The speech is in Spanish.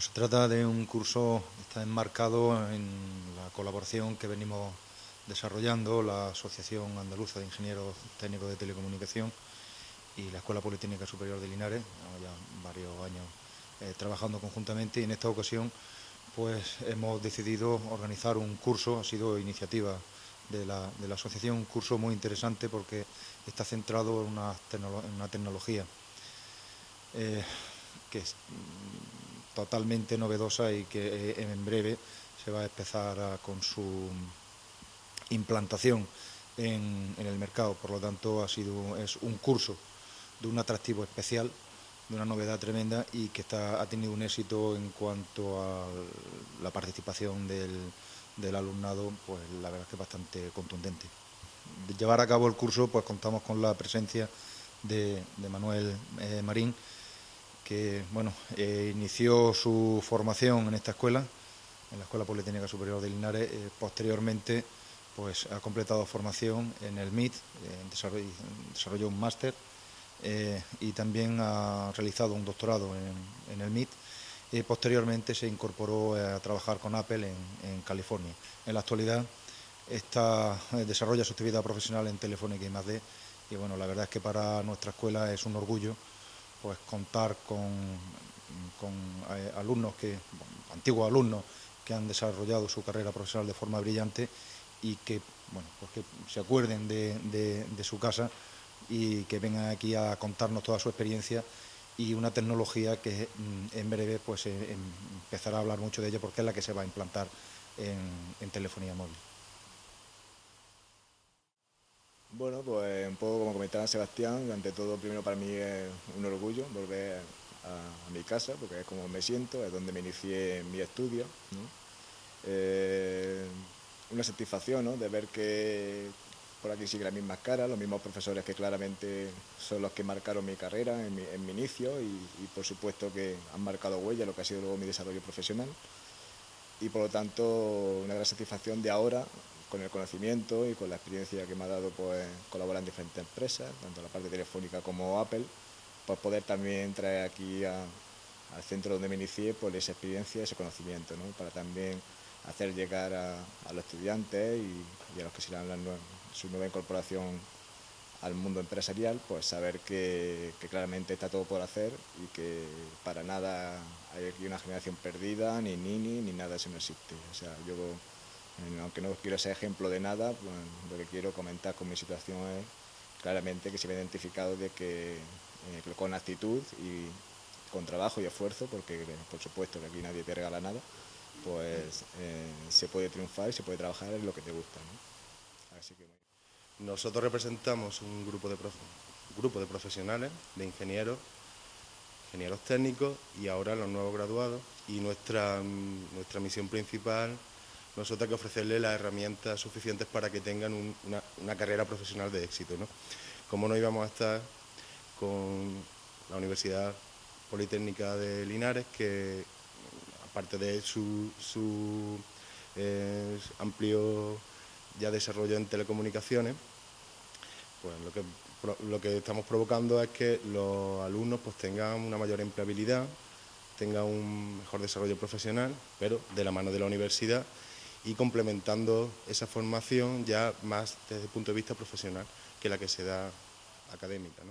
se trata de un curso que está enmarcado en la colaboración que venimos desarrollando la Asociación Andaluza de Ingenieros Técnicos de Telecomunicación y la Escuela Politécnica Superior de Linares, ya varios años eh, trabajando conjuntamente y en esta ocasión pues hemos decidido organizar un curso, ha sido iniciativa de la, asociación, un curso muy interesante porque está centrado en una, tecnología eh, que es totalmente novedosa y que eh, en breve se va a empezar con su implantación en, el mercado. Por lo tanto, ha sido, es un curso de un atractivo especial, de una novedad tremenda y que está, ha tenido un éxito en cuanto a la participación del, alumnado, pues la verdad es que bastante contundente. De llevar a cabo el curso, pues contamos con la presencia de, Manuel eh, Marín, bueno, eh, inició su formación en esta escuela, en la Escuela Politécnica Superior de Linares, eh, posteriormente pues ha completado formación en el MIT, desarrolló, un máster eh, y también ha realizado un doctorado en, el MIT y posteriormente se incorporó a trabajar con Apple en, California. En la actualidad está, desarrolla su actividad profesional en Telefónica y más y bueno, la verdad es que para nuestra escuela es un orgullo pues contar con, eh, alumnos que, antiguos alumnos que han desarrollado su carrera profesional de forma brillante y que, bueno, pues se acuerden de, su casa y que vengan aquí a contarnos toda su experiencia y una tecnología que mm, en breve pues eh, empezará a hablar mucho de ella porque es la que se va a implantar en telefonía móvil. Bueno, pues un poco como comentaba Sebastián, ante todo primero para mí es un orgullo volver a, mi casa, porque es como me siento, es donde me inicié mi estudio. Eh, una satisfacción ¿no? de ver que por aquí sigue las mismas caras, los mismos profesores que claramente son los que marcaron mi carrera en mi, inicio y, y, por supuesto que han marcado huella lo que ha sido luego mi desarrollo profesional. Y por lo tanto una gran satisfacción de ahora con el conocimiento y con la experiencia que me ha dado pues, colaborar en diferentes empresas, tanto la parte telefónica como Apple, pues poder también traer aquí al centro donde me inicié pues, esa experiencia, ese conocimiento, ¿no? para también hacer llegar a, los estudiantes y, a los que se dan su nueva incorporación al mundo empresarial, pues saber que, claramente está todo por hacer y que para nada hay aquí una generación perdida, ni Nini, ni nada, eso no existe. O sea, yo aunque no quiero ser ejemplo de nada, pues, lo que quiero comentar con mi situación es claramente que se me ha identificado de que eh, con actitud y con trabajo y esfuerzo, porque por supuesto que aquí nadie te regala nada, pues eh, se puede triunfar y se puede trabajar en lo que te gusta. Nosotros representamos un grupo de, grupo de profesionales, de ingenieros, ingenieros técnicos y ahora los nuevos graduados y nuestra, nuestra misión principal nosotros que ofrecerle las herramientas suficientes para que tengan una, carrera profesional de éxito. ¿no? Como no íbamos a estar con la Universidad Politécnica de Linares, que aparte de su, eh, amplio ya desarrollo en telecomunicaciones, pues lo que, lo que estamos provocando es que los alumnos pues, tengan una mayor empleabilidad, tengan un mejor desarrollo profesional, pero de la mano de la universidad y complementando esa formación ya más desde el punto de vista profesional que la que se da académica.